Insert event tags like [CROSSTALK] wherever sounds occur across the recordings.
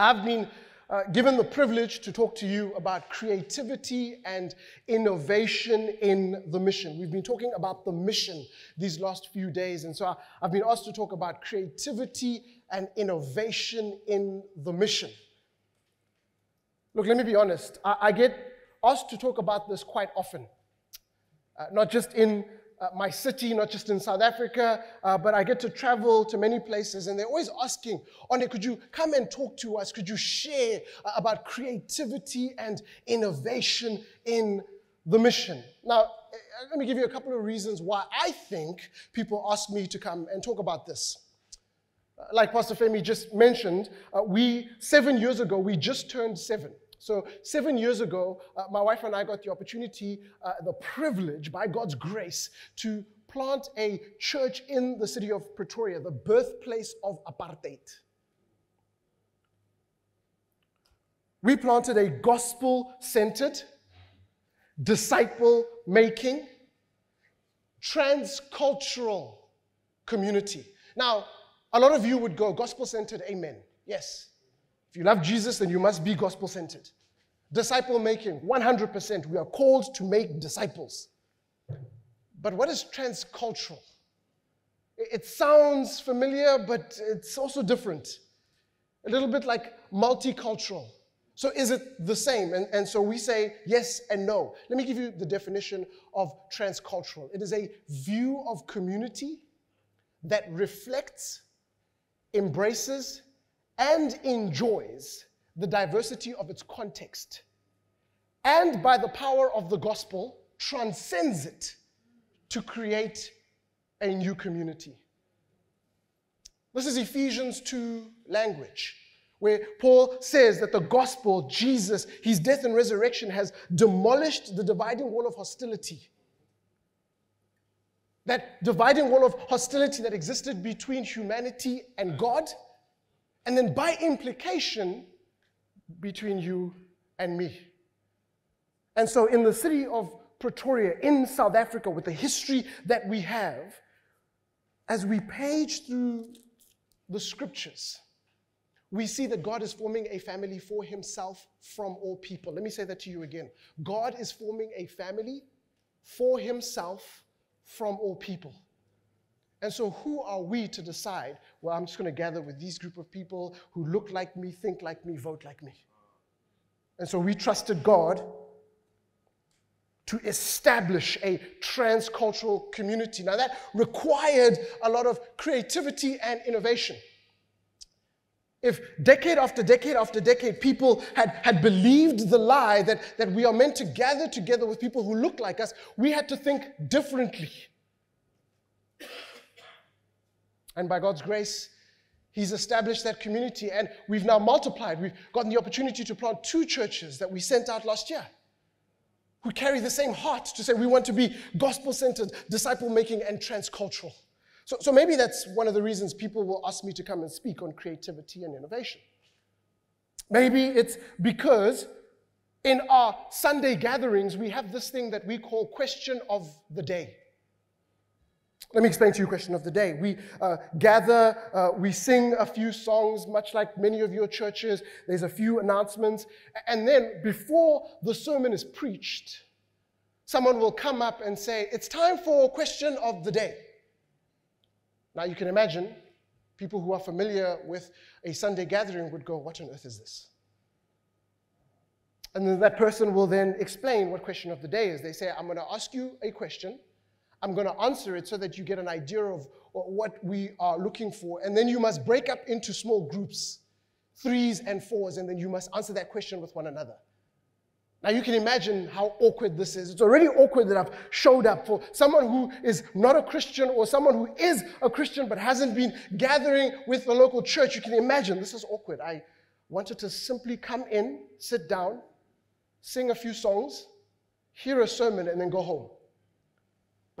I've been uh, given the privilege to talk to you about creativity and innovation in the mission. We've been talking about the mission these last few days, and so I, I've been asked to talk about creativity and innovation in the mission. Look, let me be honest. I, I get asked to talk about this quite often, uh, not just in uh, my city, not just in South Africa, uh, but I get to travel to many places, and they're always asking, One, could you come and talk to us? Could you share uh, about creativity and innovation in the mission? Now, uh, let me give you a couple of reasons why I think people ask me to come and talk about this. Uh, like Pastor Femi just mentioned, uh, we, seven years ago, we just turned seven. So, seven years ago, uh, my wife and I got the opportunity, uh, the privilege, by God's grace, to plant a church in the city of Pretoria, the birthplace of apartheid. We planted a gospel centered, disciple making, transcultural community. Now, a lot of you would go, gospel centered, amen. Yes, if you love Jesus, then you must be gospel centered. Disciple making, 100%. We are called to make disciples. But what is transcultural? It sounds familiar, but it's also different. A little bit like multicultural. So is it the same? And, and so we say yes and no. Let me give you the definition of transcultural it is a view of community that reflects, embraces, and enjoys the diversity of its context, and by the power of the gospel, transcends it to create a new community. This is Ephesians 2 language, where Paul says that the gospel, Jesus, his death and resurrection, has demolished the dividing wall of hostility. That dividing wall of hostility that existed between humanity and God and then by implication, between you and me. And so, in the city of Pretoria, in South Africa, with the history that we have, as we page through the scriptures, we see that God is forming a family for himself from all people. Let me say that to you again. God is forming a family for himself from all people. And so, who are we to decide, well, I'm just going to gather with these group of people who look like me, think like me, vote like me? And so, we trusted God to establish a transcultural community. Now, that required a lot of creativity and innovation. If decade after decade after decade people had, had believed the lie that, that we are meant to gather together with people who look like us, we had to think differently. And by God's grace, He's established that community, and we've now multiplied. We've gotten the opportunity to plant two churches that we sent out last year who carry the same heart to say we want to be gospel centered, disciple making, and transcultural. So, so maybe that's one of the reasons people will ask me to come and speak on creativity and innovation. Maybe it's because in our Sunday gatherings, we have this thing that we call question of the day. Let me explain to you question of the day. We uh, gather, uh, we sing a few songs, much like many of your churches. There's a few announcements. And then before the sermon is preached, someone will come up and say, It's time for question of the day. Now you can imagine people who are familiar with a Sunday gathering would go, What on earth is this? And then that person will then explain what question of the day is. They say, I'm going to ask you a question I'm going to answer it so that you get an idea of what we are looking for. And then you must break up into small groups, threes and fours, and then you must answer that question with one another. Now you can imagine how awkward this is. It's already awkward that I've showed up for someone who is not a Christian or someone who is a Christian but hasn't been gathering with the local church. You can imagine this is awkward. I wanted to simply come in, sit down, sing a few songs, hear a sermon, and then go home.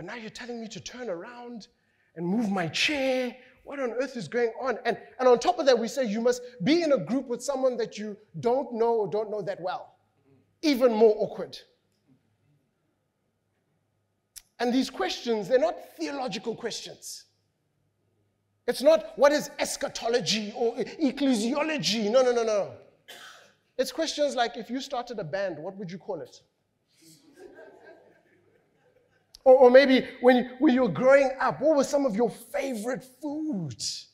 But now you're telling me to turn around and move my chair. What on earth is going on? And, and on top of that, we say you must be in a group with someone that you don't know or don't know that well. Even more awkward. And these questions, they're not theological questions. It's not what is eschatology or ecclesiology. No, no, no, no. It's questions like if you started a band, what would you call it? Or, or maybe when you, when you were growing up, what was some of your favorite foods?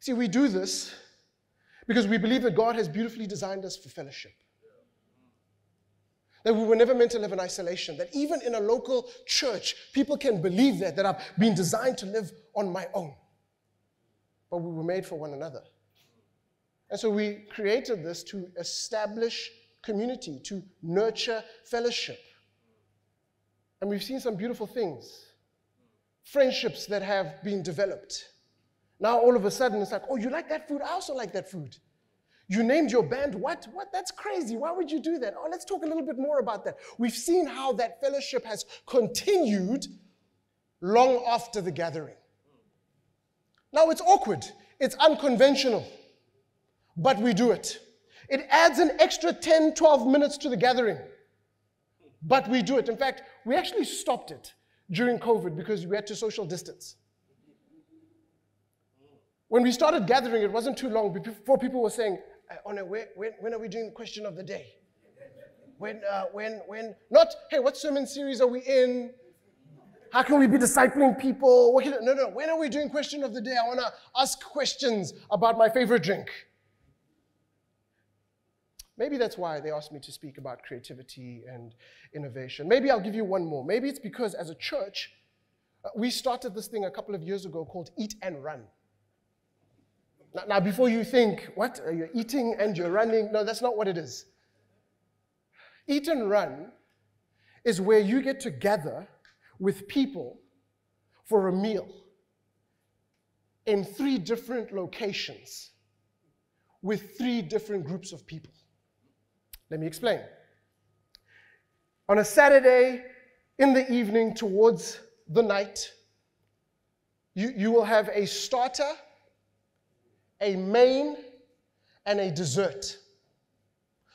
See, we do this because we believe that God has beautifully designed us for fellowship. That we were never meant to live in isolation. That even in a local church, people can believe that, that I've been designed to live on my own. But we were made for one another. And so we created this to establish community, to nurture fellowship. And we've seen some beautiful things friendships that have been developed. Now, all of a sudden, it's like, oh, you like that food? I also like that food. You named your band what? What? That's crazy. Why would you do that? Oh, let's talk a little bit more about that. We've seen how that fellowship has continued long after the gathering. Now, it's awkward, it's unconventional, but we do it. It adds an extra 10, 12 minutes to the gathering. But we do it. In fact, we actually stopped it during COVID because we had to social distance. When we started gathering, it wasn't too long before people were saying, Oh no, when, when are we doing the question of the day? When, uh, when, when, not, hey, what sermon series are we in? How can we be discipling people? Can, no, no, when are we doing question of the day? I want to ask questions about my favorite drink. Maybe that's why they asked me to speak about creativity and innovation. Maybe I'll give you one more. Maybe it's because as a church, uh, we started this thing a couple of years ago called Eat and Run. Now, now, before you think, what? You're eating and you're running. No, that's not what it is. Eat and Run is where you get to gather with people for a meal in three different locations with three different groups of people. Let me explain. On a Saturday in the evening towards the night, you, you will have a starter, a main, and a dessert.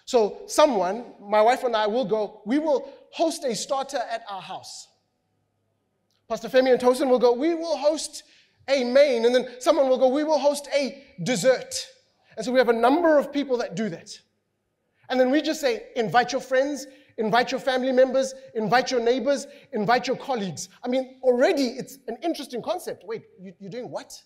So, someone, my wife and I, will go, we will host a starter at our house. Pastor Femi and Tosin will go, we will host a main, and then someone will go, we will host a dessert. And so we have a number of people that do that. And then we just say, invite your friends, invite your family members, invite your neighbors, invite your colleagues. I mean, already it's an interesting concept. Wait, you, are doing what?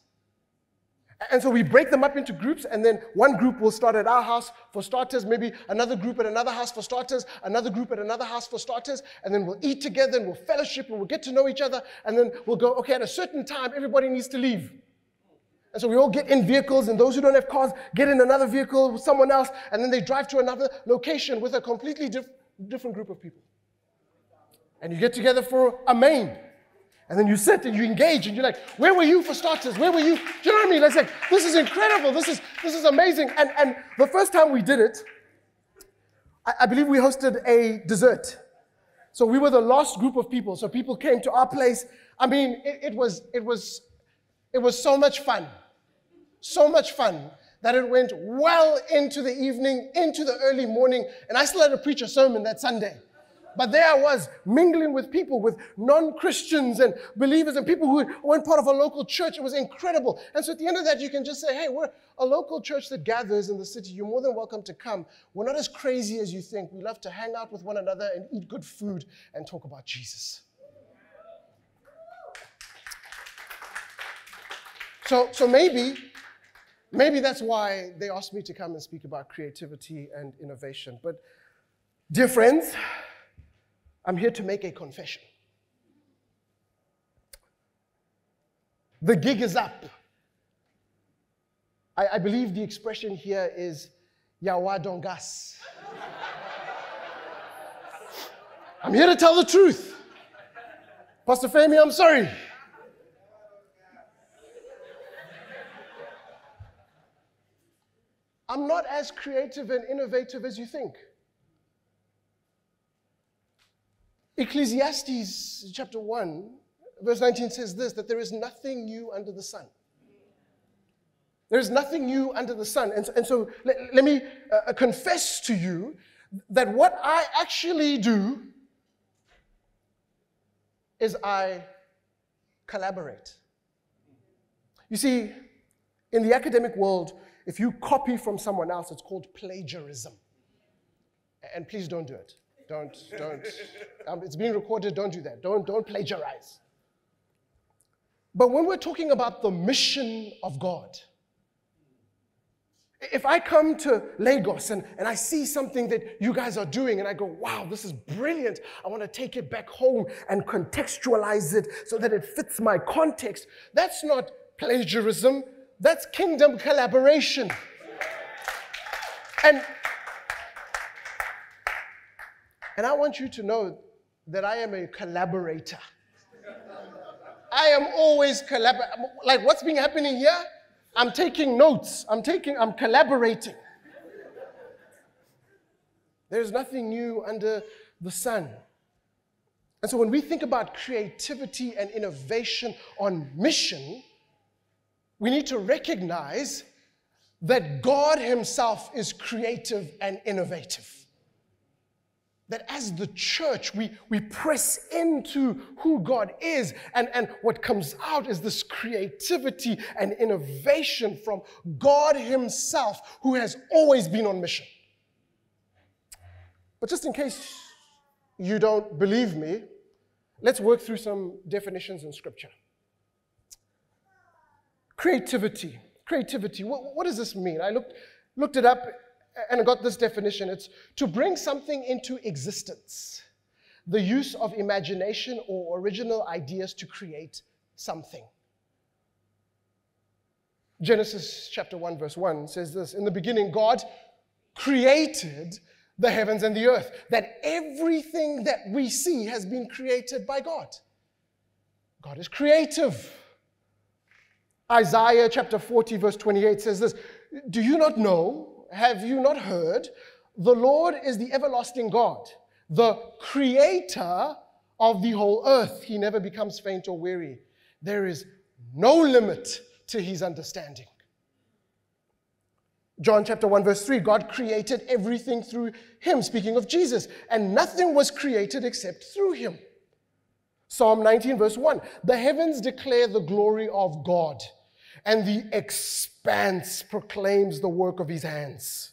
And so we break them up into groups, and then one group will start at our house for starters, maybe another group at another house for starters, another group at another house for starters, and then we'll eat together and we'll fellowship and we'll get to know each other, and then we'll go, okay, at a certain time, everybody needs to leave. And so we all get in vehicles, and those who don't have cars get in another vehicle with someone else, and then they drive to another location with a completely diff- different group of people. And you get together for a main. And then you sit and you engage, and you're like, where were you for starters? Where were you? Do you know what I mean? Like, this is incredible. This is, this is amazing. And, and the first time we did it, I, I believe we hosted a dessert. So we were the last group of people. So people came to our place. I mean, it, it was, it was it was so much fun. So much fun that it went well into the evening, into the early morning, and I still had to preach a sermon that Sunday. But there I was, mingling with people, with non Christians and believers and people who weren't part of a local church. It was incredible. And so at the end of that, you can just say, hey, we're a local church that gathers in the city. You're more than welcome to come. We're not as crazy as you think. We love to hang out with one another and eat good food and talk about Jesus. So, so maybe, maybe that's why they asked me to come and speak about creativity and innovation. But, dear friends, I'm here to make a confession. The gig is up. I, I believe the expression here is Yawa Dongas. [LAUGHS] I'm here to tell the truth. Pastor Femi, I'm sorry. I'm not as creative and innovative as you think. Ecclesiastes chapter 1, verse 19 says this that there is nothing new under the sun. There's nothing new under the sun. And, and so let, let me uh, confess to you that what I actually do is I collaborate. You see, in the academic world, if you copy from someone else, it's called plagiarism. And please don't do it. Don't, don't. Um, it's being recorded, don't do that. Don't, don't plagiarize. But when we're talking about the mission of God, if I come to Lagos and, and I see something that you guys are doing and I go, wow, this is brilliant, I want to take it back home and contextualize it so that it fits my context, that's not plagiarism, that's kingdom collaboration. And, and I want you to know that I am a collaborator. I am always collaborating. Like what's been happening here? I'm taking notes. I'm taking, I'm collaborating. There's nothing new under the sun. And so when we think about creativity and innovation on mission, we need to recognize that God Himself is creative and innovative that as the church, we, we press into who God is, and, and what comes out is this creativity and innovation from God Himself, who has always been on mission. But just in case you don't believe me, let's work through some definitions in Scripture. Creativity. Creativity. What, what does this mean? I looked, looked it up and I got this definition it's to bring something into existence, the use of imagination or original ideas to create something. Genesis chapter 1, verse 1 says this In the beginning, God created the heavens and the earth, that everything that we see has been created by God. God is creative. Isaiah chapter 40, verse 28 says this Do you not know? have you not heard? The Lord is the everlasting God, the creator of the whole earth. He never becomes faint or weary. There is no limit to his understanding. John chapter 1, verse 3 God created everything through him, speaking of Jesus, and nothing was created except through him. Psalm 19, verse 1 The heavens declare the glory of God and the expanse proclaims the work of his hands.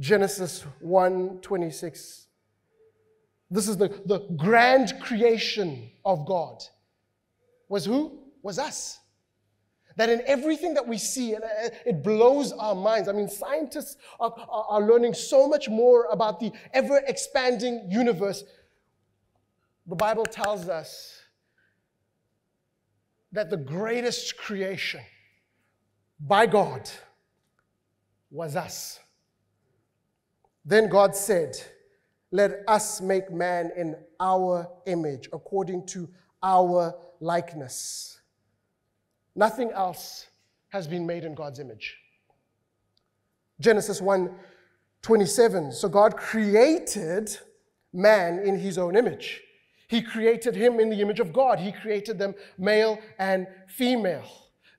Genesis 1 26. This is the, the grand creation of God. Was who? Was us. That in everything that we see, uh, it blows our minds. I mean, scientists are, are learning so much more about the ever expanding universe. The Bible tells us that the greatest creation by God was us. Then God said, Let us make man in our image, according to our likeness. Nothing else has been made in God's image. Genesis 1 27. So God created man in his own image. He created him in the image of God. He created them male and female.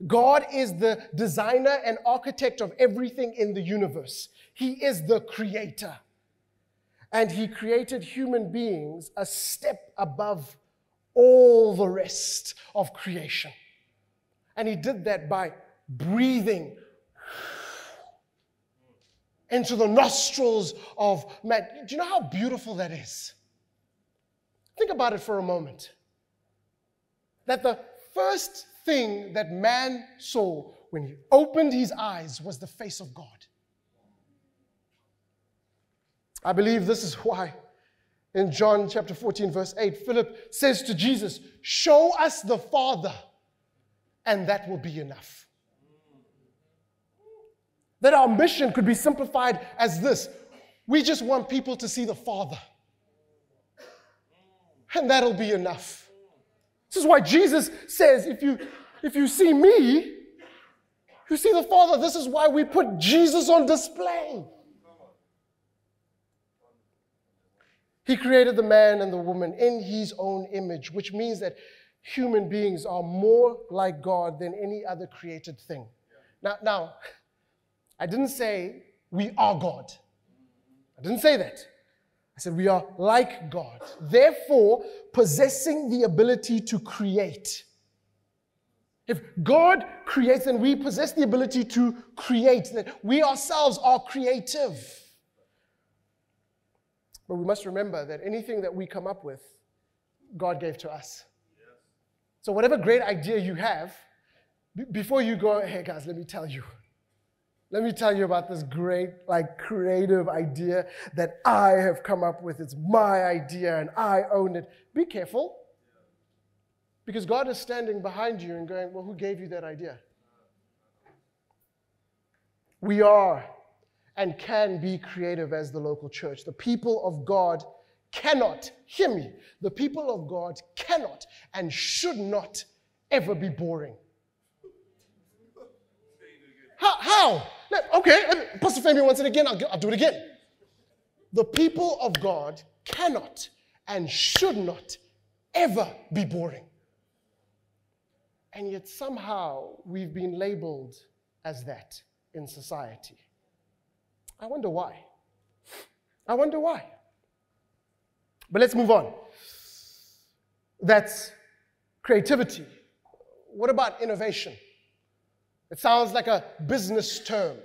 God is the designer and architect of everything in the universe. He is the creator. And he created human beings a step above all the rest of creation. And he did that by breathing into the nostrils of man. Do you know how beautiful that is? Think about it for a moment. That the first thing that man saw when he opened his eyes was the face of God. I believe this is why in John chapter 14, verse 8, Philip says to Jesus, Show us the Father, and that will be enough. That our mission could be simplified as this we just want people to see the Father and that'll be enough. This is why Jesus says, if you, if you see me, you see the Father. This is why we put Jesus on display. He created the man and the woman in his own image, which means that human beings are more like God than any other created thing. Now, now, I didn't say we are God. I didn't say that. I said, we are like God, therefore possessing the ability to create. If God creates, then we possess the ability to create, that we ourselves are creative. But we must remember that anything that we come up with, God gave to us. So, whatever great idea you have, b- before you go, hey guys, let me tell you. Let me tell you about this great, like, creative idea that I have come up with. It's my idea and I own it. Be careful. Because God is standing behind you and going, Well, who gave you that idea? We are and can be creative as the local church. The people of God cannot, hear me, the people of God cannot and should not ever be boring. How? how? Okay, Pastor Femi wants it again, I'll, I'll do it again. The people of God cannot and should not ever be boring. And yet somehow we've been labeled as that in society. I wonder why. I wonder why. But let's move on. That's creativity. What about innovation? It sounds like a business term.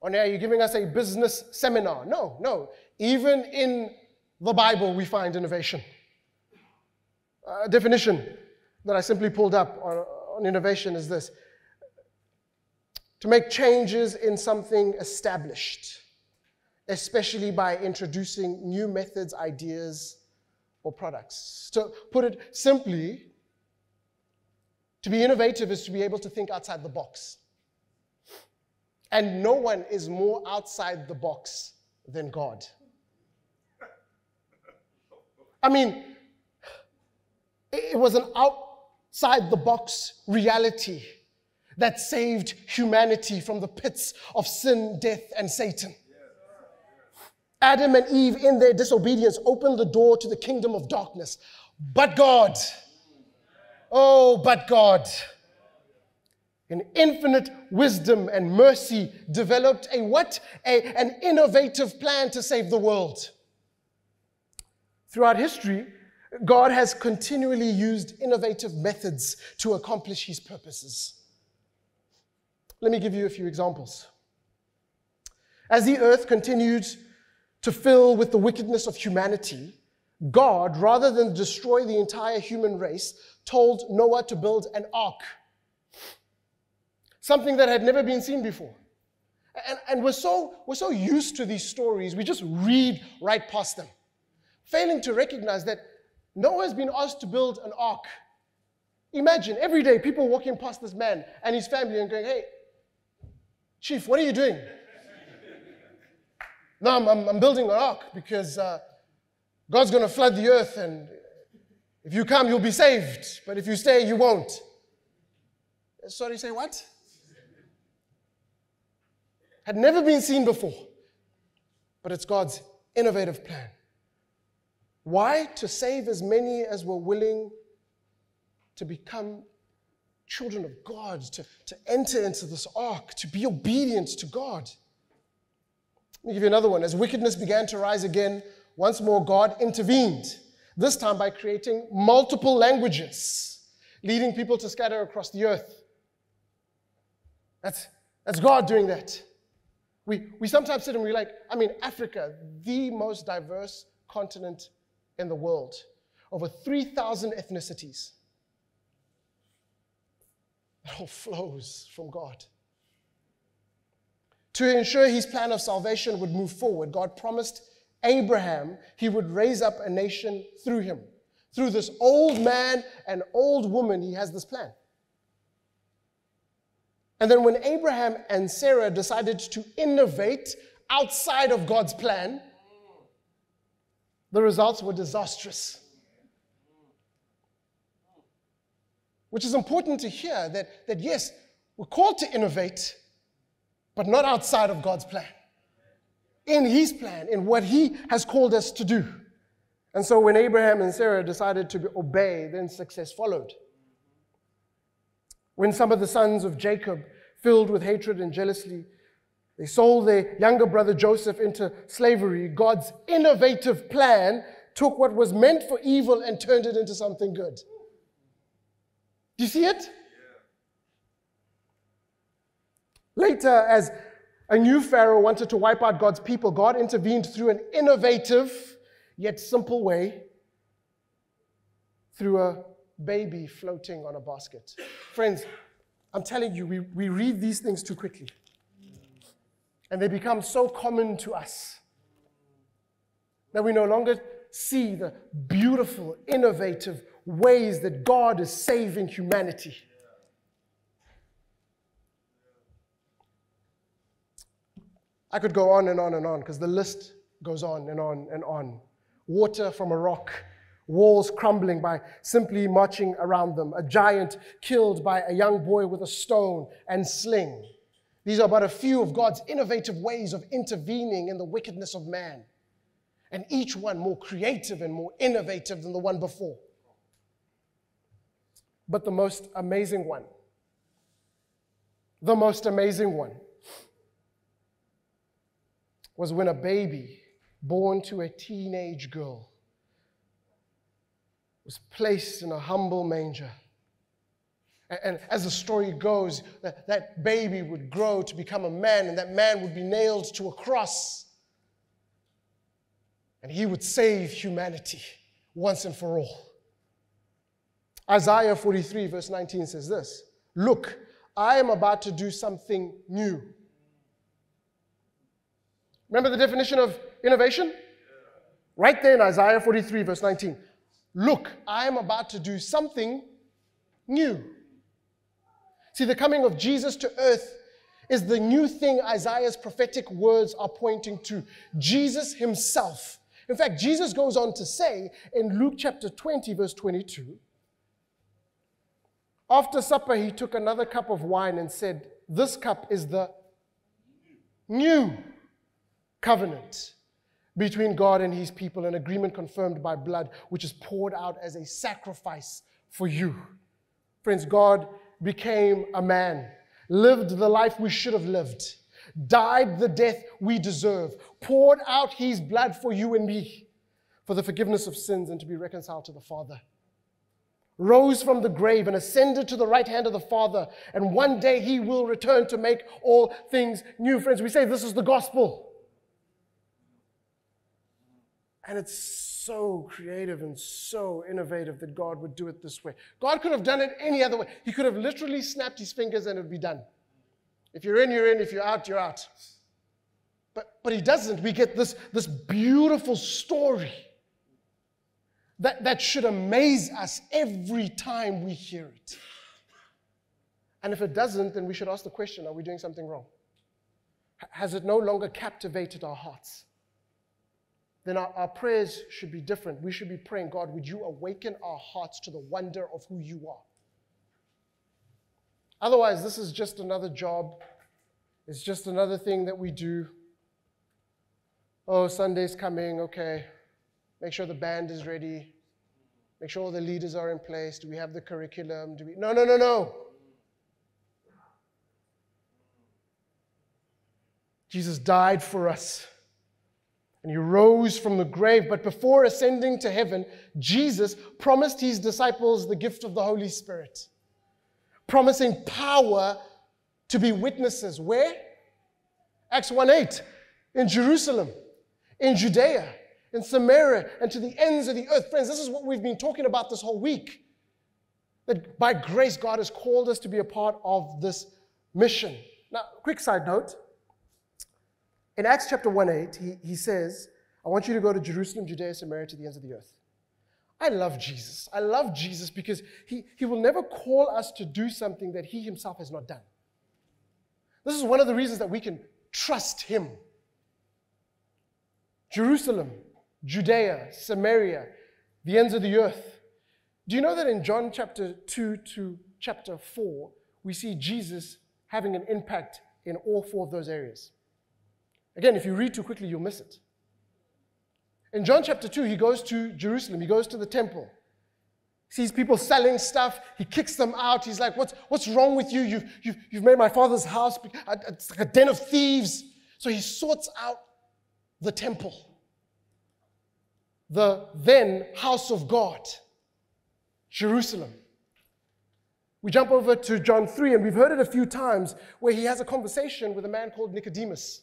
Or now you're giving us a business seminar. No, no. Even in the Bible, we find innovation. A definition that I simply pulled up on, on innovation is this to make changes in something established, especially by introducing new methods, ideas, or products. To put it simply, to be innovative is to be able to think outside the box. And no one is more outside the box than God. I mean, it was an outside the box reality that saved humanity from the pits of sin, death, and Satan. Adam and Eve, in their disobedience, opened the door to the kingdom of darkness. But God, oh, but God, in infinite wisdom and mercy, developed a what? A, an innovative plan to save the world. Throughout history, God has continually used innovative methods to accomplish his purposes. Let me give you a few examples. As the earth continued to fill with the wickedness of humanity, God, rather than destroy the entire human race, told Noah to build an ark. Something that had never been seen before. And, and we're, so, we're so used to these stories, we just read right past them, failing to recognize that Noah has been asked to build an ark. Imagine every day people walking past this man and his family and going, hey, Chief, what are you doing? [LAUGHS] no, I'm, I'm, I'm, building an ark because uh, God's going to flood the earth, and if you come, you'll be saved. But if you stay, you won't. Sorry, say what? Had never been seen before, but it's God's innovative plan. Why? To save as many as were willing to become children of God, to, to enter into this ark, to be obedient to God. Let me give you another one. As wickedness began to rise again, once more God intervened, this time by creating multiple languages, leading people to scatter across the earth. That's, that's God doing that. We, we sometimes sit and we're like, I mean, Africa, the most diverse continent in the world, over 3,000 ethnicities. It all flows from God. To ensure his plan of salvation would move forward, God promised Abraham he would raise up a nation through him. Through this old man and old woman, he has this plan. And then when Abraham and Sarah decided to innovate outside of God's plan, the results were disastrous. which is important to hear that, that yes, we're called to innovate, but not outside of God's plan. In His plan, in what He has called us to do. And so when Abraham and Sarah decided to obey, then success followed. When some of the sons of Jacob, filled with hatred and jealousy, They sold their younger brother Joseph into slavery. God's innovative plan took what was meant for evil and turned it into something good. Do you see it? Later, as a new Pharaoh wanted to wipe out God's people, God intervened through an innovative yet simple way through a baby floating on a basket. Friends, I'm telling you, we, we read these things too quickly. And they become so common to us that we no longer see the beautiful, innovative ways that God is saving humanity. I could go on and on and on because the list goes on and on and on. Water from a rock, walls crumbling by simply marching around them, a giant killed by a young boy with a stone and sling. These are but a few of God's innovative ways of intervening in the wickedness of man, and each one more creative and more innovative than the one before. But the most amazing one, the most amazing one, was when a baby born to a teenage girl was placed in a humble manger. And as the story goes, that, that baby would grow to become a man, and that man would be nailed to a cross. And he would save humanity once and for all. Isaiah 43, verse 19 says this Look, I am about to do something new. Remember the definition of innovation? Right there in Isaiah 43, verse 19. Look, I am about to do something new. See, the coming of Jesus to earth is the new thing Isaiah's prophetic words are pointing to. Jesus himself. In fact, Jesus goes on to say in Luke chapter 20, verse 22 After supper, he took another cup of wine and said, This cup is the new covenant between God and his people, an agreement confirmed by blood, which is poured out as a sacrifice for you. Friends, God became a man, lived the life we should have lived, died the death we deserve, poured out his blood for you and me for the forgiveness of sins and to be reconciled to the Father. Rose from the grave and ascended to the right hand of the Father, and one day he will return to make all things new. Friends, we say this is the gospel. And it's so creative and so innovative that God would do it this way. God could have done it any other way. He could have literally snapped his fingers and it would be done. If you're in, you're in. If you're out, you're out. But, but he doesn't. We get this, this beautiful story that, that should amaze us every time we hear it. And if it doesn't, then we should ask the question are we doing something wrong? Has it no longer captivated our hearts? Then our, our prayers should be different. We should be praying, God, would you awaken our hearts to the wonder of who you are? Otherwise, this is just another job. It's just another thing that we do. Oh, Sunday's coming, okay. Make sure the band is ready. Make sure all the leaders are in place. Do we have the curriculum? Do we No, no, no, no. Jesus died for us and he rose from the grave. But before ascending to heaven, Jesus promised his disciples the gift of the Holy Spirit, promising power to be witnesses. Where? Acts 1 8, in Jerusalem, in Judea, in Samaria, and to the ends of the earth. Friends, this is what we've been talking about this whole week. That by grace, God has called us to be a part of this mission. Now, quick side note in Acts chapter 1 8, he, he says, I want you to go to Jerusalem, Judea, Samaria, to the ends of the earth. I love Jesus. I love Jesus because he, he will never call us to do something that he himself has not done. This is one of the reasons that we can trust him. Jerusalem, Judea, Samaria, the ends of the earth. Do you know that in John chapter 2 to chapter 4, we see Jesus having an impact in all four of those areas? Again, if you read too quickly, you'll miss it. In John chapter 2, he goes to Jerusalem, he goes to the temple. sees people selling stuff. He kicks them out. He's like, What's, what's wrong with you? You've, you've, you've made my father's house a den of thieves. So he sorts out the temple, the then house of God, Jerusalem. We jump over to John 3, and we've heard it a few times where he has a conversation with a man called Nicodemus.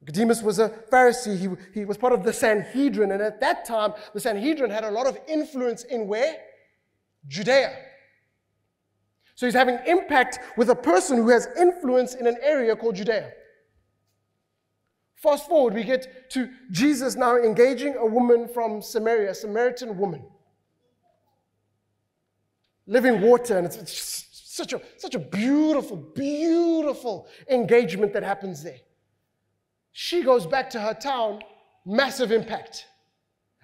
Nicodemus was a Pharisee. He, he was part of the Sanhedrin. And at that time, the Sanhedrin had a lot of influence in where? Judea. So he's having impact with a person who has influence in an area called Judea. Fast forward, we get to Jesus now engaging a woman from Samaria, a Samaritan woman. Living water, and it's, such a, such a beautiful, beautiful engagement that happens there. She goes back to her town, massive impact.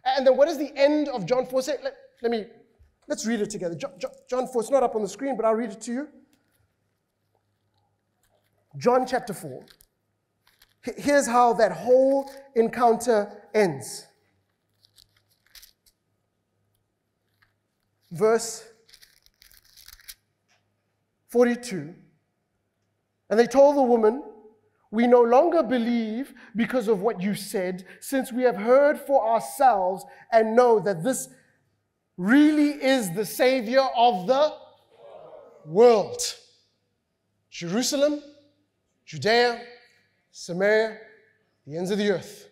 And then what does the end of John 4 say? Let, let me, let's read it together. John, John 4, it's not up on the screen, but I'll read it to you. John chapter 4. Here's how that whole encounter ends. Verse 42. And they told the woman, we no longer believe because of what you said, since we have heard for ourselves and know that this really is the Savior of the world. Jerusalem, Judea, Samaria, the ends of the earth.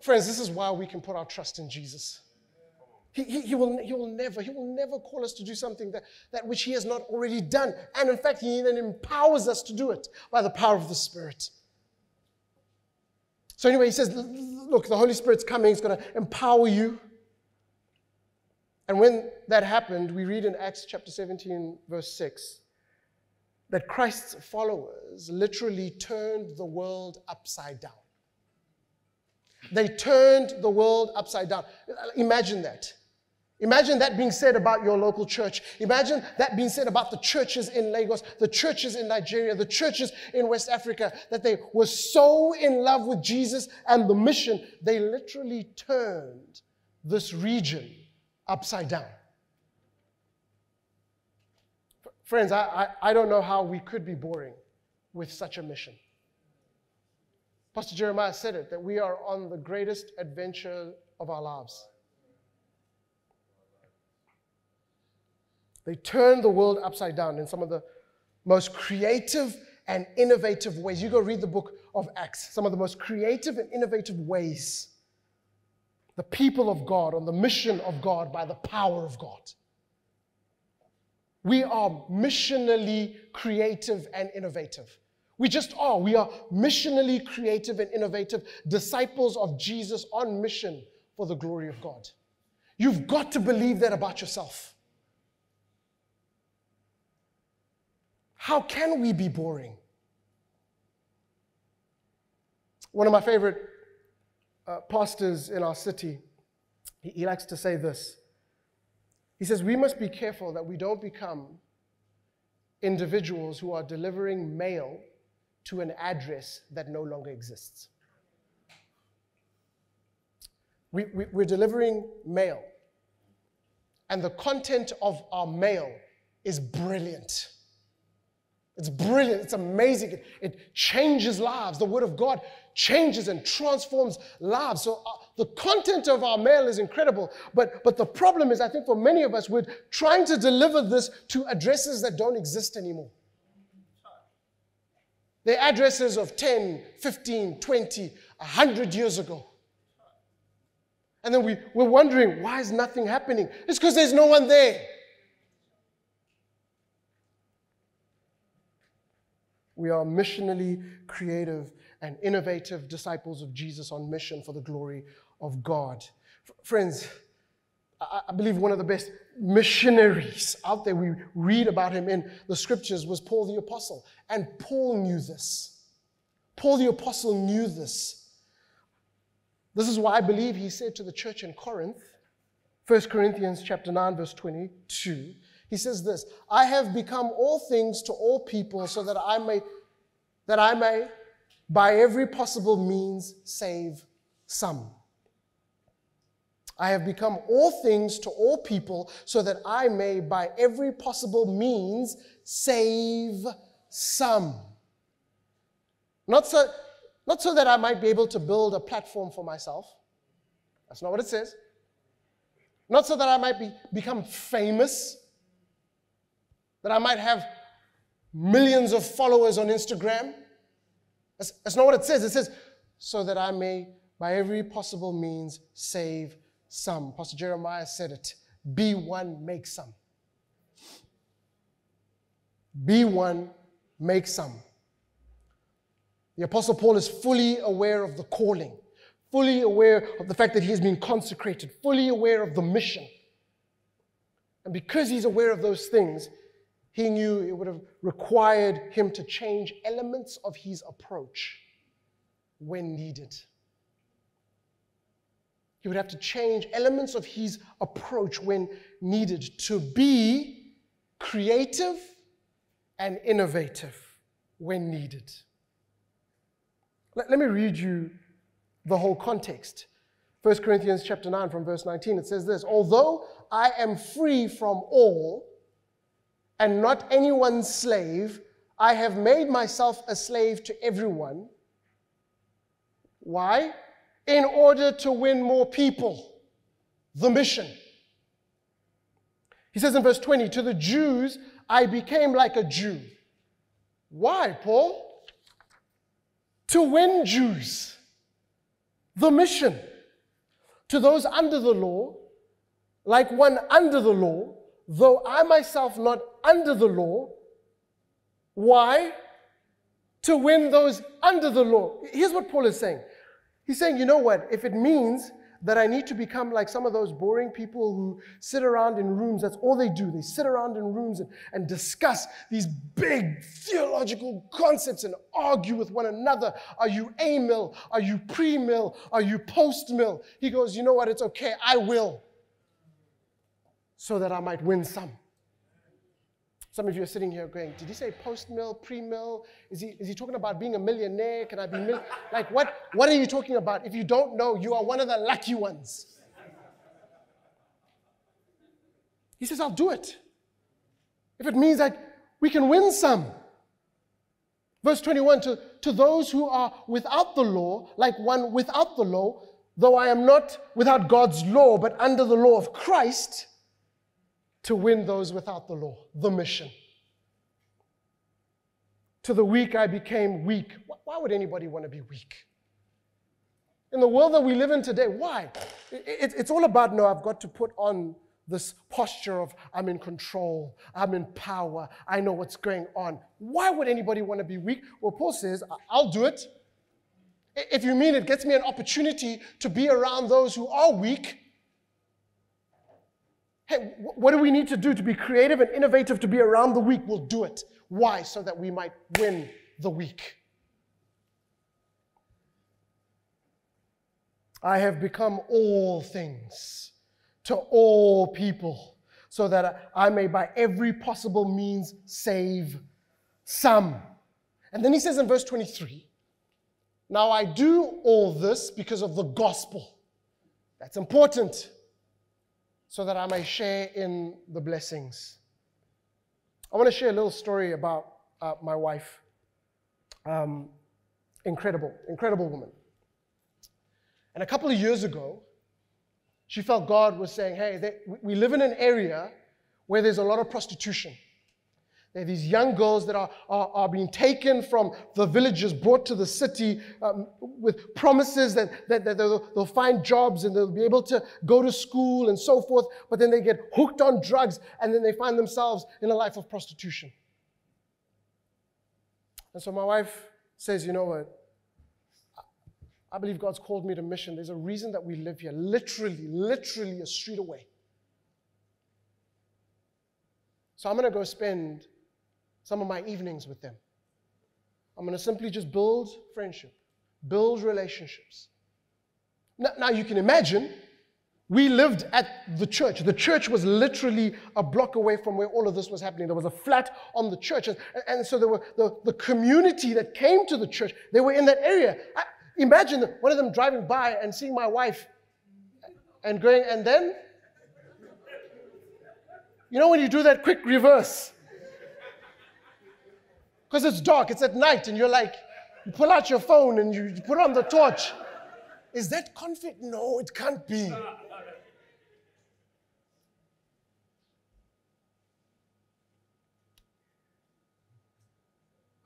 Friends, this is why we can put our trust in Jesus. He, he, he, will, he will never, he will never call us to do something that, that which he has not already done. And in fact, he even empowers us to do it by the power of the Spirit. So anyway, he says, look, the Holy Spirit's coming, he's going to empower you. And when that happened, we read in Acts chapter 17, verse 6, that Christ's followers literally turned the world upside down. They turned the world upside down. Imagine that. Imagine that being said about your local church. Imagine that being said about the churches in Lagos, the churches in Nigeria, the churches in West Africa, that they were so in love with Jesus and the mission, they literally turned this region upside down. Friends, I, I, I don't know how we could be boring with such a mission. Pastor Jeremiah said it that we are on the greatest adventure of our lives. They turned the world upside down in some of the most creative and innovative ways. You go read the book of Acts, some of the most creative and innovative ways. The people of God on the mission of God by the power of God. We are missionally creative and innovative. We just are. We are missionally creative and innovative disciples of Jesus on mission for the glory of God. You've got to believe that about yourself. How can we be boring? One of my favorite uh, pastors in our city, he, he likes to say this. He says, We must be careful that we don't become individuals who are delivering mail to an address that no longer exists. We, we, we're delivering mail, and the content of our mail is brilliant. It's brilliant. It's amazing. It, changes lives. The Word of God changes and transforms lives. So uh, the content of our mail is incredible. But, but the problem is, I think for many of us, we're trying to deliver this to addresses that don't exist anymore. They're addresses of 10, 15, 20, 100 years ago. And then we, we're wondering, why is nothing happening? It's because there's no one there. We are missionally creative and innovative disciples of Jesus on mission for the glory of God. Friends, I-, I believe one of the best missionaries out there, we read about him in the scriptures, was Paul the Apostle. And Paul knew this. Paul the Apostle knew this. This is why I believe he said to the church in Corinth, 1 Corinthians chapter 9, verse 22, he says this, I have become all things to all people so that I may, that I may by every possible means save some. I have become all things to all people so that I may, by every possible means, save some. Not so, not so that I might be able to build a platform for myself. That's not what it says. Not so that I might be, become famous, that I might have millions of followers on Instagram. That's, that's not what it says. It says, so that I may, by every possible means, save some. Pastor Jeremiah said it be one, make some. Be one, make some. The Apostle Paul is fully aware of the calling, fully aware of the fact that he has been consecrated, fully aware of the mission. And because he's aware of those things, he knew it would have required him to change elements of his approach when needed. He would have to change elements of his approach when needed to be creative and innovative when needed. Let, let me read you the whole context. 1 Corinthians chapter 9 from verse 19 it says this, although I am free from all and not anyone's slave, I have made myself a slave to everyone. Why? in order to win more people. The mission. He says in verse 20, to the Jews, I became like a Jew. Why, Paul? To win Jews. The mission. To those under the law, like one under the law, though I myself not under the law. Why? To win those under the law. Here's what Paul is saying He's saying, you know what? If it means that I need to become like some of those boring people who sit around in rooms, that's all they do. They sit around in rooms and, and discuss these big theological concepts and argue with one another. Are you a mill? Are you pre mill? Are you post mill? He goes, you know what? It's okay. I will. So that I might win some. Some of you are sitting here going, Did he say post mill, pre mill? Is he, is he talking about being a millionaire? Can I be mil-? [LAUGHS] Like, what, what are you talking about? If you don't know, you are one of the lucky ones. He says, I'll do it. If it means that we can win some. Verse 21 to, to those who are without the law, like one without the law, though I am not without God's law, but under the law of Christ to win those without the law, the mission. To the weak, I became weak. Why would anybody want to be weak? In the world that we live in today, why? It's all about no, I've got to put on this posture of I'm in control, I'm in power, I know what's going on. Why would anybody want to be weak? Well, Paul says, I'll do it. If you mean it gets me an opportunity to be around those who are weak, Hey, what do we need to do to be creative and innovative to be around the weak? We'll do it. Why? So that we might win the weak. I have become all things to all people, so that I may by every possible means save some. And then he says in verse 23 Now I do all this because of the gospel. That's important so that I may share in the blessings. I want to share a little story about uh, my wife. Um, incredible, incredible woman. And a couple of years ago, she felt God was saying, Hey, they, we live in an area where there's a lot of prostitution. There are these young girls that are, are, are being taken from the villages, brought to the city um, with promises that, that, that they'll, they'll, find jobs and they'll be able to go to school and so forth, but then they get hooked on drugs and then they find themselves in a life of prostitution. And so my wife says, You know what? I believe God's called me to mission. There's a reason that we live here, literally, literally a street away. So I'm going to go spend some of my evenings with them. I'm going to simply just build friendship, build relationships. Now, now, you can imagine, we lived at the church. The church was literally a block away from where all of this was happening. There was a flat on the church. And, and so there were the, the community that came to the church, they were in that area. I, imagine one of them driving by and seeing my wife and going, and then? You know when you do that quick reverse? Because it's dark, it's at night, and you're like, you pull out your phone and you, put on the torch. Is that conflict? No, it can't be.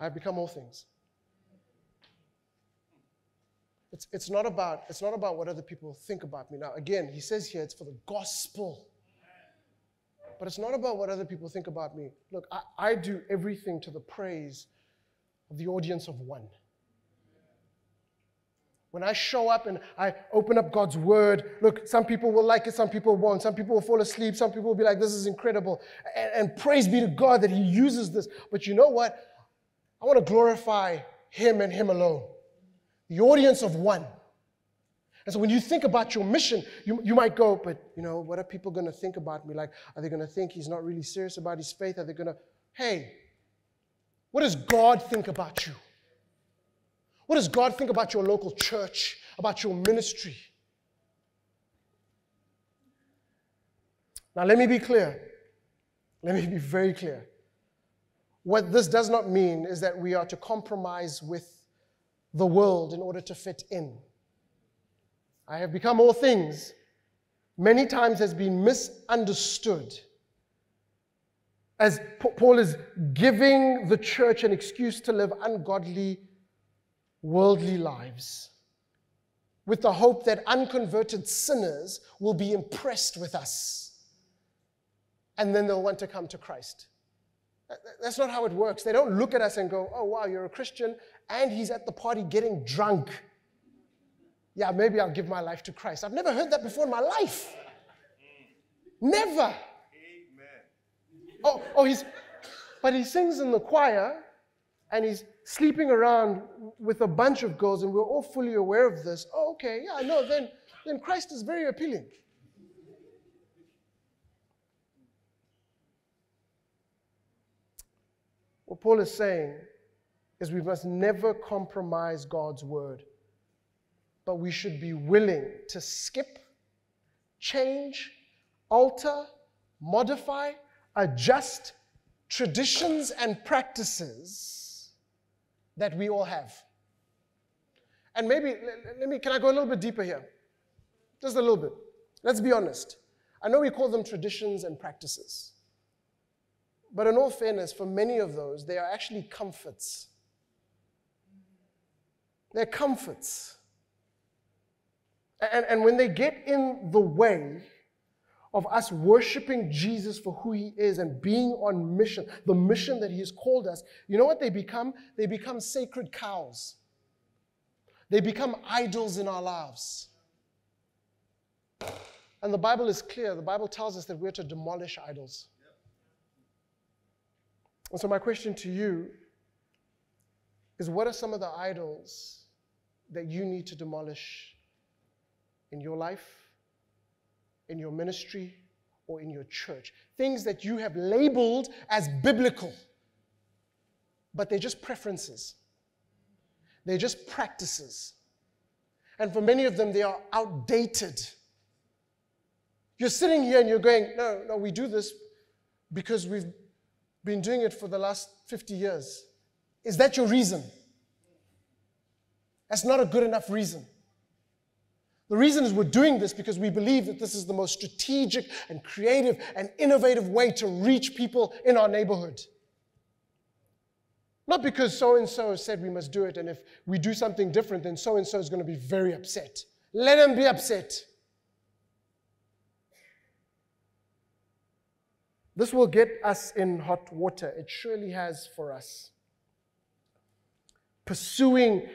I've become all things. It's, it's, not about, it's not about what other people think about me. Now, again, he says here it's for the gospel. But it's not about what other people think about me. Look, I, I do everything to the praise of the audience of one. When I show up and I open up God's word, look, some people will like it, some people won't. Some people will fall asleep, some people will be like, this is incredible. And, and praise be to God that He uses this. But you know what? I want to glorify Him and Him alone, the audience of one. And so when you think about your mission, you, you might go, but you know, what are people going to think about me? Like, are they going to think he's not really serious about his faith? Are they going to, hey, what does God think about you? What does God think about your local church, about your ministry? Now, let me be clear. Let me be very clear. What this does not mean is that we are to compromise with the world in order to fit in. I have become all things, many times has been misunderstood. As Paul is giving the church an excuse to live ungodly, worldly lives, with the hope that unconverted sinners will be impressed with us and then they'll want to come to Christ. That's not how it works. They don't look at us and go, oh, wow, you're a Christian, and he's at the party getting drunk yeah, maybe I'll give my life to Christ. I've never heard that before in my life. Never. Amen. Oh, oh, he's, but he sings in the choir and he's sleeping around with a bunch of girls, and we're all fully aware of this. Oh, okay, yeah, no, then, then Christ is very appealing. What Paul is saying is we must never compromise God's word but we should be willing to skip, change, alter, modify, adjust traditions and practices that we all have. And maybe, let me, can I go a little bit deeper here? Just a little bit. Let's be honest. I know we call them traditions and practices. But in all fairness, for many of those, they are actually comforts. They're comforts. And, and when they get in the way of us worshiping Jesus for who he is and being on mission, the mission that he has called us, you know what they become? They become sacred cows. They become idols in our lives. And the Bible is clear. The Bible tells us that we're to demolish idols. And so, my question to you is what are some of the idols that you need to demolish in your life, in your ministry, or in your church. Things that you have labeled as biblical, but they're just preferences, they're just practices. And for many of them, they are outdated. You're sitting here and you're going, no, no, we do this because we've been doing it for the last 50 years. Is that your reason? That's not a good enough reason. The reason is we're doing this because we believe that this is the most strategic and creative and innovative way to reach people in our neighborhood. Not because so and so said we must do it, and if we do something different, then so and so is going to be very upset. Let them be upset. This will get us in hot water. It surely has for us. Pursuing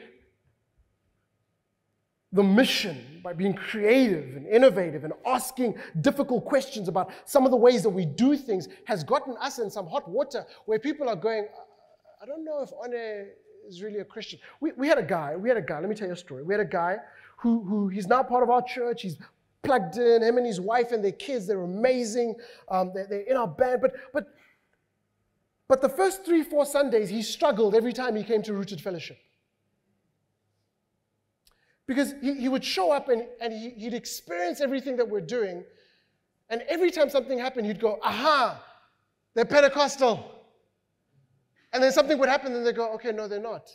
the mission by being creative and innovative and asking difficult questions about some of the ways that we do things has gotten us in some hot water where people are going, I don't know if One is really a Christian. We, we had a guy, we had a guy, let me tell you a story. We had a guy who, who he's now part of our church. He's plugged in, him and his wife and their kids, they're amazing. Um, they're, they're in our band. But, but, but the first three, four Sundays, he struggled every time he came to Rooted Fellowship Because he, he would show up and, and he, he'd experience everything that we're doing. And every time something happened, he'd go, aha, they're Pentecostal. And then something would happen, and they'd go, okay, no, they're not.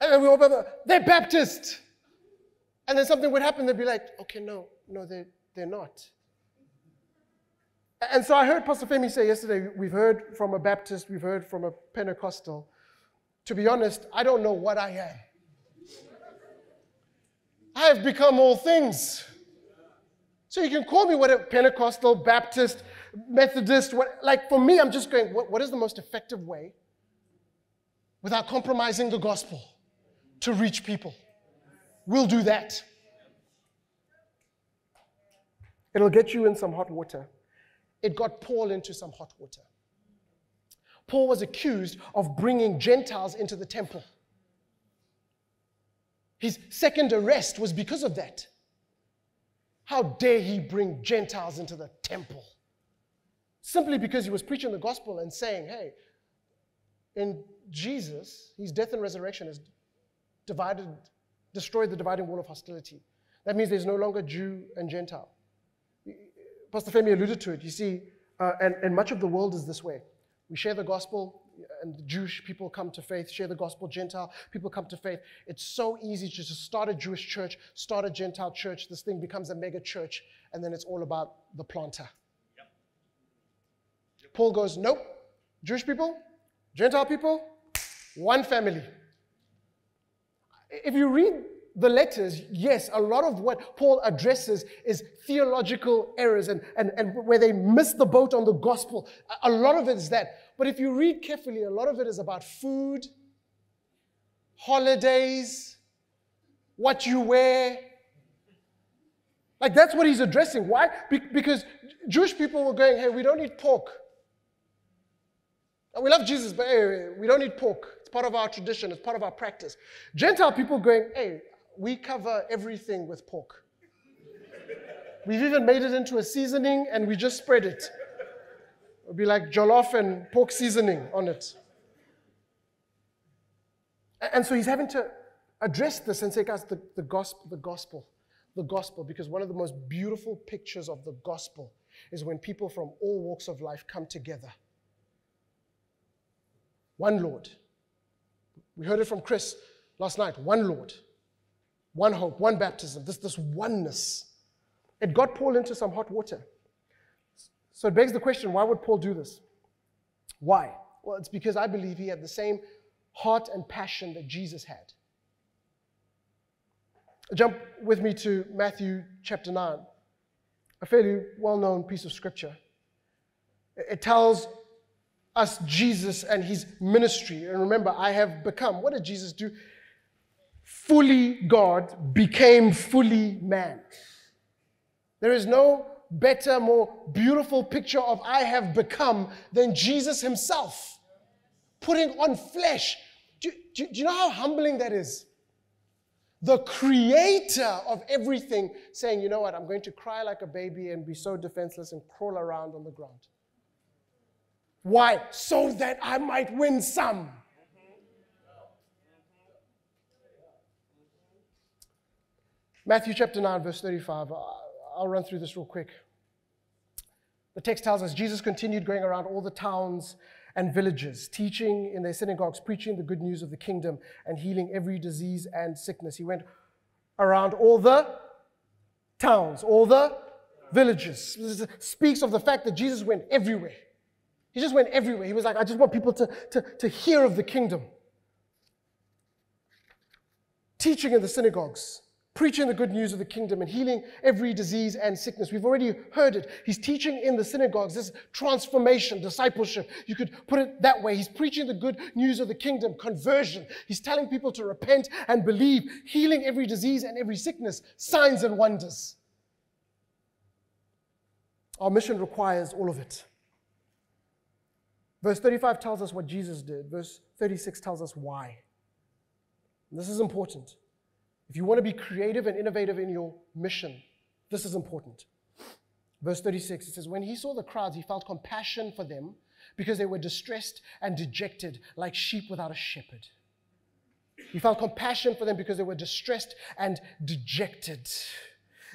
And then we open up, they're Baptist. And then something would happen, they'd be like, okay, no, no, they're, they're not. And so I heard Pastor Femi say yesterday, we've heard from a Baptist, we've heard from a Pentecostal. To be honest, I don't know what I am. I have become all things. So you can call me whatever Pentecostal, Baptist, Methodist, what, like for me, I'm just going, what, what is the most effective way without compromising the gospel to reach people? We'll do that. It'll get you in some hot water. It got Paul into some hot water. Paul was accused of bringing Gentiles into the temple. His second arrest was because of that. How dare he bring Gentiles into the temple? Simply because he was preaching the gospel and saying, hey, in Jesus, his death and resurrection has divided, destroyed the dividing wall of hostility. That means there's no longer Jew and Gentile. Pastor Femi alluded to it. You see, uh, and, and much of the world is this way. We share the gospel, and Jewish people come to faith, share the gospel, Gentile people come to faith. It's so easy to just start a Jewish church, start a Gentile church. This thing becomes a mega church, and then it's all about the planter. Paul goes, Nope. Jewish people, Gentile people, one family. If you read the letters, yes, a lot of what Paul addresses is theological errors and, and, and where they miss the boat on the gospel. A lot of it is that. But if you read carefully, a lot of it is about food, holidays, what you wear. Like that's what he's addressing. Why? Be- because Jewish people were going, hey, we don't eat pork. And We love Jesus, but hey, we don't eat pork. It's part of our tradition, it's part of our practice. Gentile people going, hey, we cover everything with pork. We've even made it into a seasoning and we just spread it. Be like jollof and pork seasoning on it. And so he's having to address this and say, guys, the, the gospel, the gospel, the gospel, because one of the most beautiful pictures of the gospel is when people from all walks of life come together one Lord. We heard it from Chris last night. One Lord, one hope, one baptism. This, this oneness. It got Paul into some hot water. So it begs the question why would Paul do this? Why? Well, it's because I believe he had the same heart and passion that Jesus had. Jump with me to Matthew chapter 9, a fairly well known piece of scripture. It tells us Jesus and his ministry. And remember, I have become. What did Jesus do? Fully God became fully man. There is no better, more beautiful picture of I have become than Jesus himself putting on flesh. Do, do, do you know how humbling that is? The creator of everything saying, you know what, I'm going to cry like a baby and be so defenseless and crawl around on the ground. Why? So that I might win some. Matthew chapter 9, verse 35. Uh, I'll run through this real quick. The text tells us Jesus continued going around all the towns and villages, teaching in their synagogues, preaching the good news of the kingdom, and healing every disease and sickness. He went around all the towns, all the villages. This speaks of the fact that Jesus went everywhere. He just went everywhere. He was like, I just want people to, to, to hear of the kingdom. Teaching in the synagogues, preaching the good news of the kingdom, and healing every disease and sickness. We've already heard it. He's teaching in the synagogues, this transformation, discipleship. You could put it that way. He's preaching the good news of the kingdom, conversion. He's telling people to repent and believe, healing every disease and every sickness, signs and wonders. Our mission requires all of it. Verse 35 tells us what Jesus did, verse 36 tells us why. This is important. If you want to be creative and innovative in your mission, this is important. Verse 36 it says, When he saw the crowds, he felt compassion for them because they were distressed and dejected like sheep without a shepherd. He felt compassion for them because they were distressed and dejected.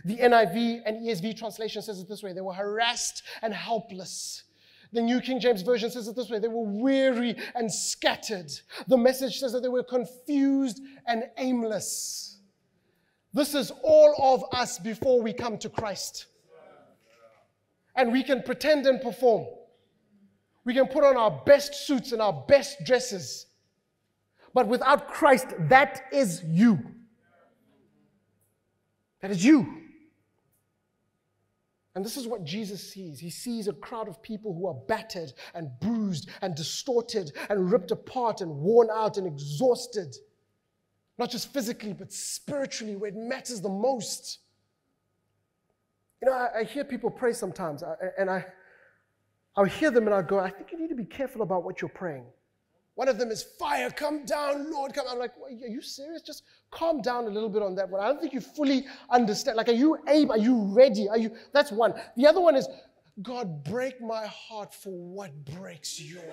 The NIV and ESV translation says it this way they were harassed and helpless. The New King James Version says it this way they were weary and scattered. The message says that they were confused and aimless. This is all of us before we come to Christ. And we can pretend and perform. We can put on our best suits and our best dresses. But without Christ, that is you. That is you. And this is what Jesus sees. He sees a crowd of people who are battered and bruised and distorted and ripped apart and worn out and exhausted. Not just physically, but spiritually, where it matters the most. You know, I, I hear people pray sometimes, and I, I'll hear them and I'll go, I think you need to be careful about what you're praying. One of them is fire, come down, Lord, come. I'm like, are you serious? Just calm down a little bit on that one. I don't think you fully understand. Like, are you able? Are you ready? Are you? That's one. The other one is, God, break my heart for what breaks yours.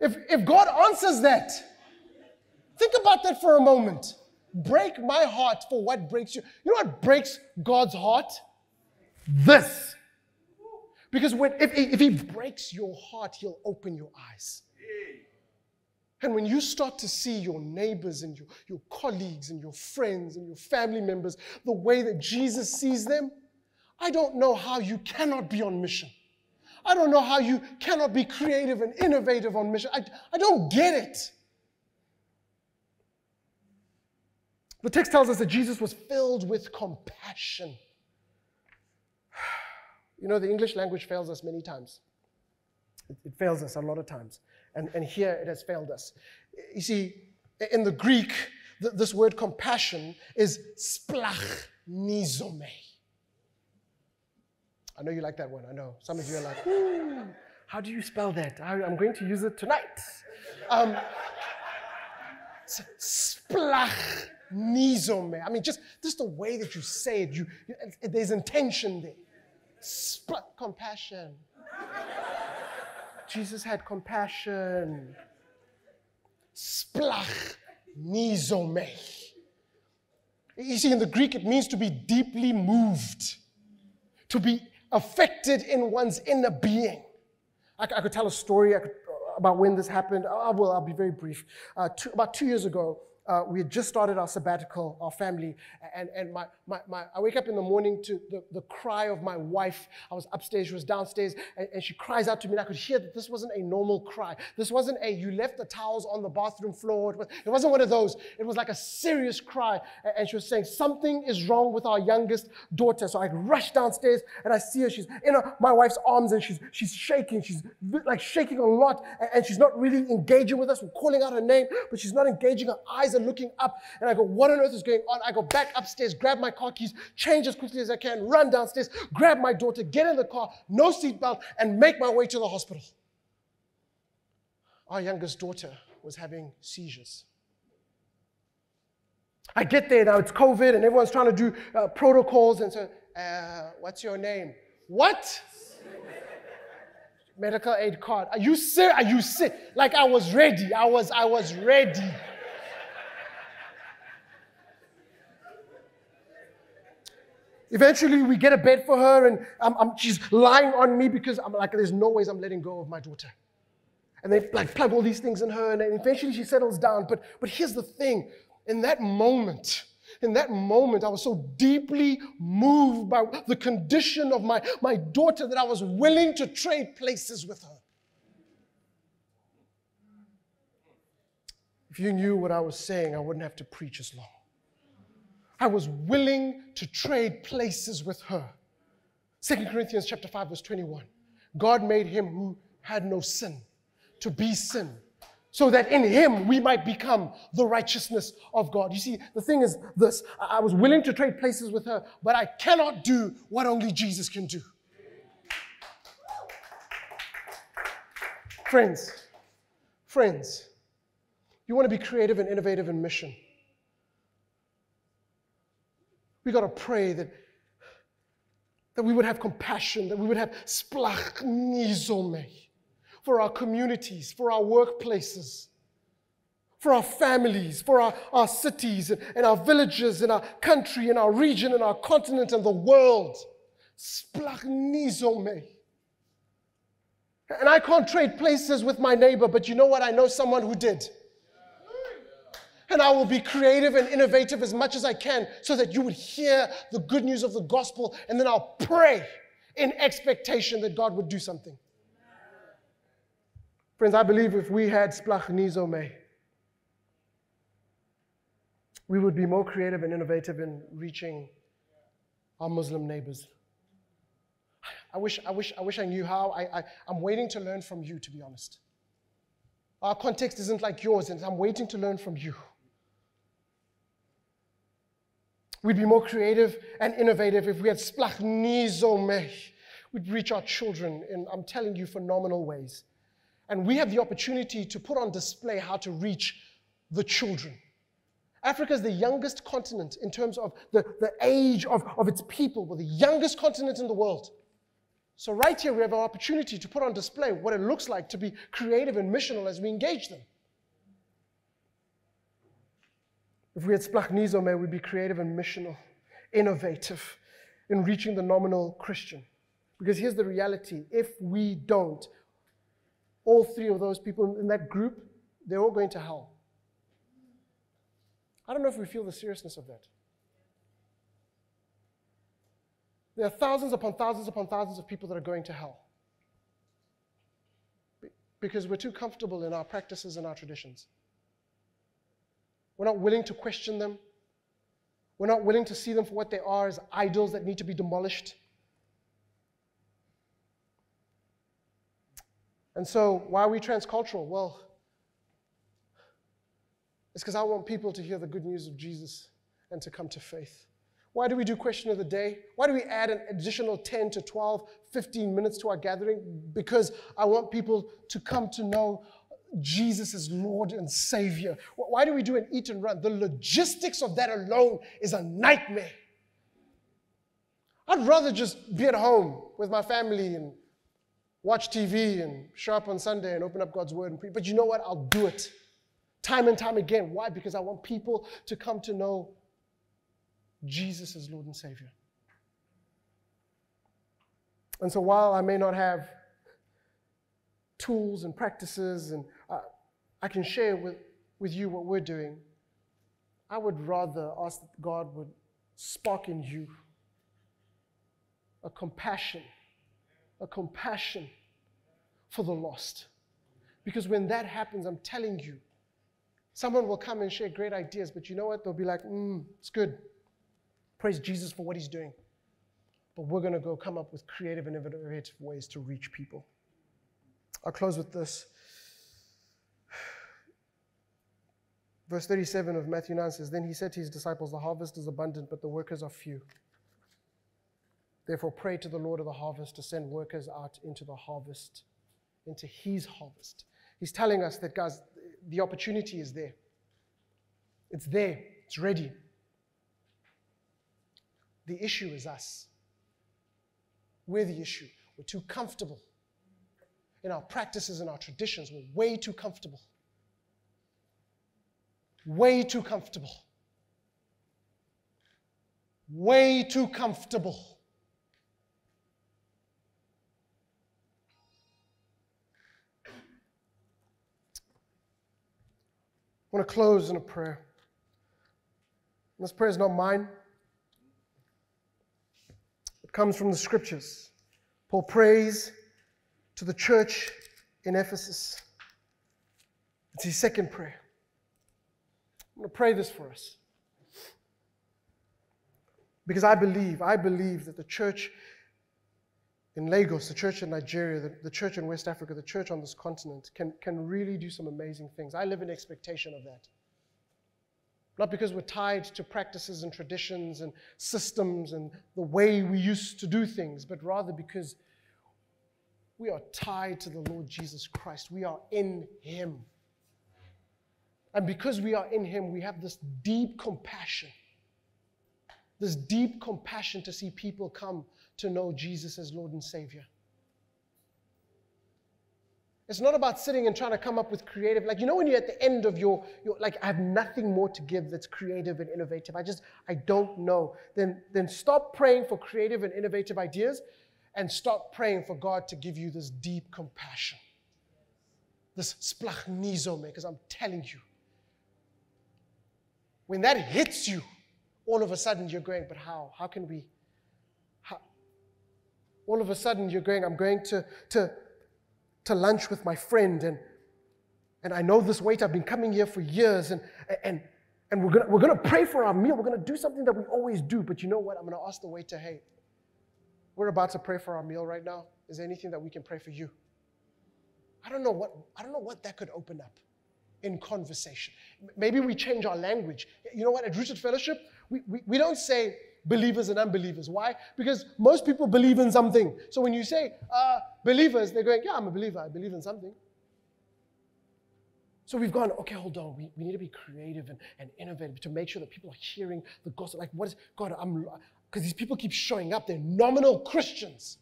If, if God answers that, think about that for a moment. Break my heart for what breaks you. You know what breaks God's heart? This. Because when, if, if he breaks your heart, he'll open your eyes. And when you start to see your neighbors and your, your colleagues and your friends and your family members the way that Jesus sees them, I don't know how you cannot be on mission. I don't know how you cannot be creative and innovative on mission. I, I don't get it. The text tells us that Jesus was filled with compassion. [SIGHS] You know, the English language fails us many times. It, fails us a lot of times. And, and here it has failed us. You see, in the Greek, th- this word compassion is splanchnizomai. I know you like that one. I know. Some of you are like, how do you spell that? I, am going to use it tonight. Um, [LAUGHS] splanchnizomai. I mean, just, just the way that you say it, you, you there's intention there. Spl- compassion. Jesus had compassion. Splach nizome. You see, in the Greek, it means to be deeply moved, to be affected in one's inner being. I, I could tell a story could, about when this happened. I will, I'll be very brief. Uh, two, about two years ago, uh, we had just started our sabbatical, our family, and, and my, my, my, I wake up in the morning to the, the cry of my wife. I was upstairs, she was downstairs, and, and she cries out to me, and I could hear that this wasn't a normal cry. This wasn't a, you left the towels on the bathroom floor. It, was, it wasn't one of those. It was like a serious cry, and, she was saying, something is wrong with our youngest daughter. So I rush downstairs, and I see her. She's in her, my wife's arms, and she's, she's shaking. She's like shaking a lot, and she's not really engaging with us. We're calling out her name, but she's not engaging. Her eyes eyes are looking up, and I go, What on earth is going on? I go back upstairs, grab my car keys, change as quickly as I can, run downstairs, grab my daughter, get in the car, no seatbelt, and make my way to the hospital. Our youngest daughter was having seizures. I get there now, it's COVID, and everyone's trying to do uh, protocols, and so, uh, what's your name? What? Medical aid card. Are you sick? Are you sick? Like I was ready. I was, I was ready. Eventually, we get a bed for her, and I'm, I'm, she's lying on me because I'm like, there's no ways I'm letting go of my daughter. And they like plug all these things in her, and eventually she settles down. But, but here's the thing in that moment, in that moment, I was so deeply moved by the condition of my, my daughter that I was willing to trade places with her. If you knew what I was saying, I wouldn't have to preach as long. I was willing to trade places with her. 2 Corinthians chapter 5 verse 21. God made him who had no sin to be sin so that in him we might become the righteousness of God. You see, the thing is this I was willing to trade places with her, but I cannot do what only Jesus can do. Friends, friends, you want to be creative and innovative in mission. We got to pray that, that we would have compassion, that we would have splanchnizomai for our communities, for our workplaces. for our families, for our, our cities and, and our villages and our country and our region and our continent and the world. Splanchnizomai. And I can't trade places with my neighbor, but you know what? I know someone who did. And I will be creative and innovative as much as I can so that you would hear the good news of the gospel, and then I'll pray in expectation that God would do something. Friends, I believe if we had splanchnizomai, we would be more creative and innovative in reaching our Muslim neighbors. I wish, I wish, I wish I knew how. I, I, I'm waiting to learn from you, to be honest. Our context isn't like yours, and I'm waiting to learn from you. We'd be more creative and innovative if we had splanchnizomai. We'd reach our children in, I'm telling you, phenomenal ways. And we have the opportunity to put on display how to reach the children. Africa is the youngest continent in terms of the, the age of, of its people. We're the youngest continent in the world. So, right here, we have an opportunity to put on display what it looks like to be creative and missional as we engage them. If we had Splanchnizomai, we'd be creative and missional, innovative in reaching the nominal Christian. Because here's the reality if we don't, all three of those people in that group, they're all going to hell. I don't know if we feel the seriousness of that. There are thousands upon thousands upon thousands of people that are going to hell because we're too comfortable in our practices and our traditions. We're not willing to question them. We're not willing to see them for what they are as idols that need to be demolished. And so, why are we transcultural? Well, it's because I want people to hear the good news of Jesus and to come to faith. Why do we do question of the day? Why do we add an additional 10 to 12, 15 minutes to our gathering? Because I want people to come to know Jesus is Lord and Savior. Why do we do an eat and run? The logistics of that alone is a nightmare. I'd rather just be at home with my family and watch TV and show up on Sunday and open up God's Word and preach. But you know what? I'll do it time and time again. Why? Because I want people to come to know Jesus as Lord and Savior. And so while I may not have tools and practices, and uh, I can share with, with you what we're doing, I would rather ask that God would spark in you a compassion, a compassion for the lost. Because when that happens, I'm telling you, Someone will come and share great ideas, but you know what? They'll be like, mm, it's good. Praise Jesus for what he's doing. But we're going to go come up with creative and innovative ways to reach people. I'll close with this. Verse 37 of Matthew 9 says, Then he said to his disciples, The harvest is abundant, but the workers are few. Therefore, pray to the Lord of the harvest to send workers out into the harvest, into his harvest. He's telling us that, guys, the opportunity is there. It's there, it's ready. The issue is us. We're the issue. We're too comfortable in our practices and our traditions. We're way too comfortable. Way too comfortable. Way too comfortable. I want to close in a prayer. This prayer is not mine, it comes from the scriptures. Paul prays to the church in Ephesus. It's his second prayer. I'm going to pray this for us. Because I believe, I believe that the church in Lagos, the church in Nigeria, the, the, church in West Africa, the church on this continent can, can really do some amazing things. I live in expectation of that. Not because we're tied to practices and traditions and systems and the way we used to do things, but rather because we are tied to the Lord Jesus Christ. We are in Him. And because we are in Him, we have this deep compassion. This deep compassion to see people come to know Jesus as Lord and Savior. It's not about sitting and trying to come up with creative, like, you know, when you're at the end of your, your, like, I have nothing more to give that's creative and innovative. I just, I don't know. Then, then stop praying for creative and innovative ideas and start praying for God to give you this deep compassion. This splanchnizomai, because I'm telling you, when that hits you, all of a sudden you're going, but how? How can we? How? All of a sudden you're going, I'm going to, to, to lunch with my friend, and, and I know this wait. I've been coming here for years, and, and, and we're going we're gonna pray for our meal. We're going to do something that we always do, but you know what? I'm going to ask the waiter, hey, we're about to pray for our meal right now. Is there anything that we can pray for you? I don't know what, I don't know what that could open up in conversation. Maybe we change our language. You know what? At Rooted Fellowship, we, we, we don't say believers and unbelievers. Why? Because most people believe in something. So when you say uh, believers, they're going, yeah, I'm a believer. I believe in something. So we've gone, okay, hold on. We, we need to be creative and, and innovative to make sure that people are hearing the gospel. Like, what is, God, I'm, because these people keep showing up. They're nominal Christians.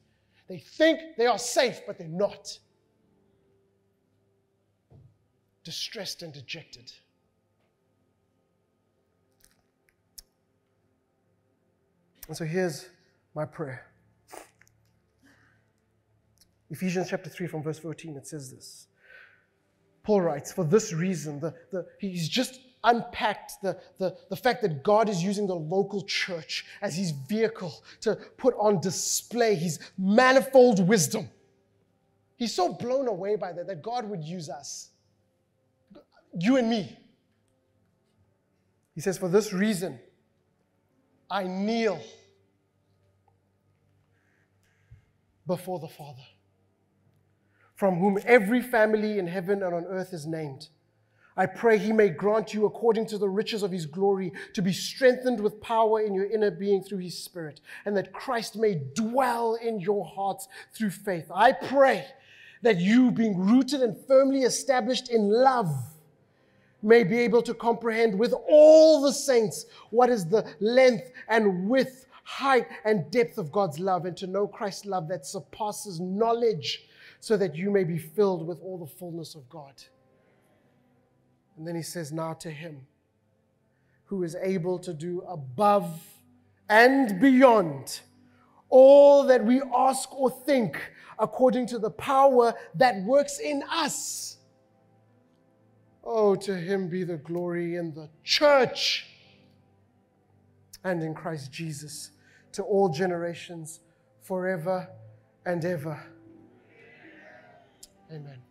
They think they are safe, but they're not. Distressed and dejected. And so here's my prayer. Ephesians chapter 3 from verse 14, it says this. Paul writes, For this reason, the, the, he's just unpacked the, the, the fact that God is using the local church as his vehicle to put on display his manifold wisdom. He's so blown away by that that God would use us, you and me. He says, For this reason, I kneel before the Father, from whom every family in heaven and on earth is named. I pray he may grant you, according to the riches of his glory, to be strengthened with power in your inner being through his Spirit, and that Christ may dwell in your hearts through faith. I pray that you, being rooted and firmly established in love, may be able to comprehend with all the saints what is the length and width height and depth of God's love and to know Christ's love that surpasses knowledge so that you may be filled with all the fullness of God. And then he says, Now to him who is able to do above and beyond all that we ask or think according to the power that works in us. Oh, to him be the glory in the church and in Christ Jesus to all generations, forever and ever. Amen.